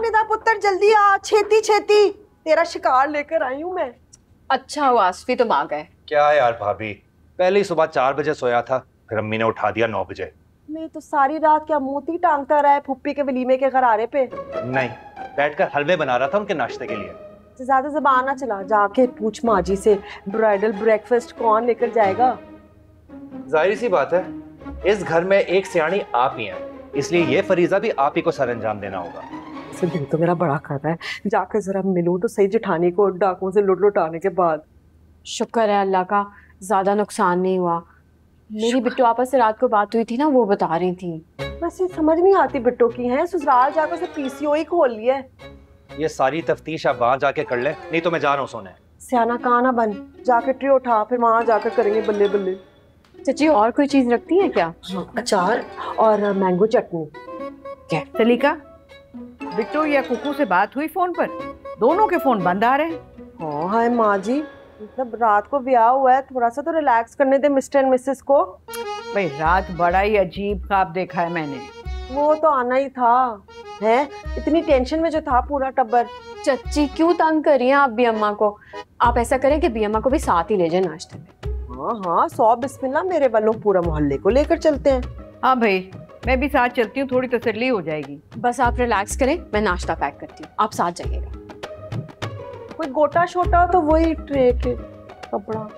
निदा पुत्र? जल्दी आ छेती छेती। तेरा शिकार लेकर आई हूँ मैं। अच्छा हुआ आसफी तुम आ गए। क्या यार भाभी? पहले ही सुबह चार बजे सोया था फिर अम्मी ने उठा दिया नौ बजे। मैं तो सारी रात क्या मोती टांगता रहा है फुप्पी के वलीमे के गरारे पे? नहीं बैठकर हलवे बना रहा था उनके नाश्ते के लिए। तो ज़्यादा जबान ना चला जाके पूछ माजी से ब्राइडल ब्रेकफास्ट कौन लेकर जाएगा? ज़ाहिर सी बात है इस घर में एक सियाणी आप ही हैं इसलिए ये फरीजा भी आप ही को सर अंजाम देना होगा। इसे दिल तो मेरा बड़ा कर रहा है। जाकर जरा मिलूं तो सही जेठानी को डाकुओं से लुट लुटाने के बाद। शुक्र है अल्लाह का ज़्यादा नुकसान नहीं हुआ। मेरी बिट्टू आपस से रात को बात हुई थी ना वो बता रही थी। बस ये समझ नहीं आती बिट्टो की है ससुराल जाकर से पीसीओ ही खोल लिया है ये सारी तफ्तीश आप वहाँ जाके कर ले नहीं तो मैं जा रहा हूँ सोने। सियाना कहाँ ना बन जाके ट्री उठा फिर वहाँ जाकर करेंगे बल्ले बल्ले चाची और कोई चीज़ रखती है क्या? अचार और मैंगो चटनी। क्या? सलीका? बिट्टू या कुकू से बात हुई फ़ोन पर। दोनों के फ़ोन बंद आ रहे हैं। हाँ हाय माँ जी मतलब रात को ब्याह हुआ है थोड़ा सा तो रिलैक्स करने दे मिस्टर एंड मिसेस को। भाई रात बड़ा ही अजीब ख्वाब देखा है मैंने। वो तो आना ही था। है? इतनी टेंशन में जो था पूरा टब्बर। चच्ची क्यों तंग कर रही हैं आप भी अम्मा को? आप ऐसा करें कि बी अम्मा को भी साथ ही ले जाए नाश्ते में। हाँ हाँ सौ बिस्मिल्लाह मेरे वालों पूरा मोहल्ले को लेकर चलते हैं। हाँ भाई मैं भी साथ चलती हूँ थोड़ी तसल्ली हो जाएगी। बस आप रिलैक्स करें मैं नाश्ता पैक करती हूँ। आप साथ जाइएगा। कोई गोटा छोटा हो तो वही ट्रे के कपड़ा।